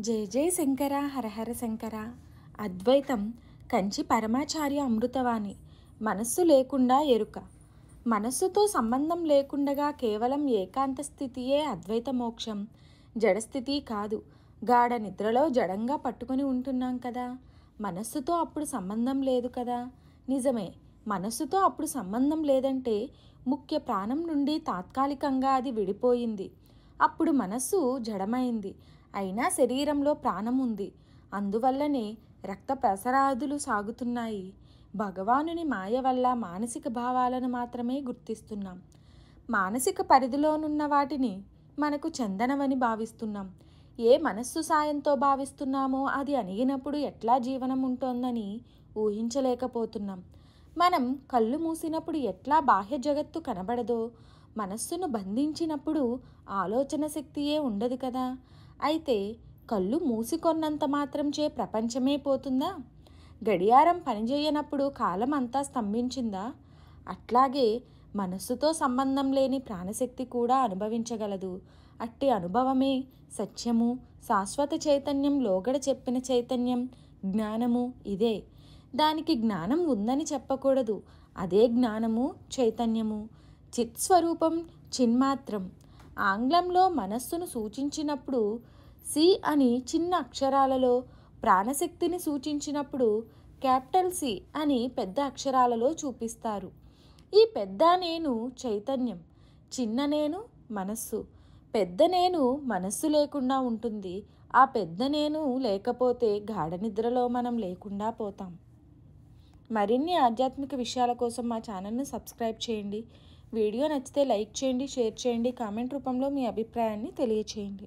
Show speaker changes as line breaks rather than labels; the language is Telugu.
జయ జయ శంకర హరహర శంకర. అద్వైతం కంచి పరమాచార్య అమృతవాణి. మనస్సు లేకుండా ఎరుక. మనస్సుతో సంబంధం లేకుండగా కేవలం ఏకాంత స్థితియే అద్వైత మోక్షం జడస్థితి కాదు. గాఢ నిద్రలో జడంగా పట్టుకొని ఉంటున్నాం కదా. మనస్సుతో అప్పుడు సంబంధం లేదు కదా. నిజమే మనస్సుతో అప్పుడు సంబంధం లేదంటే ముఖ్య ప్రాణం నుండి తాత్కాలికంగా అది విడిపోయింది. అప్పుడు మనస్సు జడమైంది. అయినా శరీరంలో ప్రాణం ఉంది. అందువల్లనే రక్త ప్రసరాదులు సాగుతున్నాయి. భగవానుని మాయ వల్ల మానసిక భావాలను మాత్రమే గుర్తిస్తున్నాం. మానసిక పరిధిలోనున్న వాటిని మనకు చెందనవని భావిస్తున్నాం. ఏ మనస్సు సాయంతో భావిస్తున్నామో అది అణిగినప్పుడు ఎట్లా జీవనం ఉంటోందని ఊహించలేకపోతున్నాం. మనం కళ్ళు మూసినప్పుడు ఎట్లా బాహ్య జగత్తు కనబడదో మనస్సును బంధించినప్పుడు ఆలోచన శక్తియే ఉండదు కదా. అయితే కళ్ళు మూసికొన్నంత మాత్రంచే ప్రపంచమే పోతుందా? గడియారం పనిచేయనప్పుడు కాలం అంతా స్తంభించిందా? అట్లాగే మనస్సుతో సంబంధం లేని ప్రాణశక్తి కూడా అనుభవించగలదు. అట్టి అనుభవమే సత్యము శాశ్వత చైతన్యం లోగడ చెప్పిన చైతన్యం జ్ఞానము ఇదే. దానికి జ్ఞానం ఉందని చెప్పకూడదు. అదే జ్ఞానము చైతన్యము. చిత్స్వరూపం చిన్మాత్రం. ఆంగ్లంలో మనస్సును సూచించినప్పుడు సి అని చిన్న అక్షరాలలో ప్రాణశక్తిని సూచించినప్పుడు క్యాపిటల్ సి అని పెద్ద అక్షరాలలో చూపిస్తారు. ఈ పెద్ద నేను చైతన్యం చిన్న నేను మనస్సు పెద్ద నేను మనస్సు లేకుండా ఉంటుంది ఆ పెద్ద నేను లేకపోతే గాఢ నిద్రలో మనం లేకుండా పోతాం. మరిన్ని ఆధ్యాత్మిక విషయాల కోసం మా ఛానల్ను సబ్స్క్రైబ్ చేయండి. వీడియో నచ్చితే లైక్ చేయండి షేర్ చేయండి కామెంట్ రూపంలో మీ అభిప్రాయాన్ని తెలియచేయండి.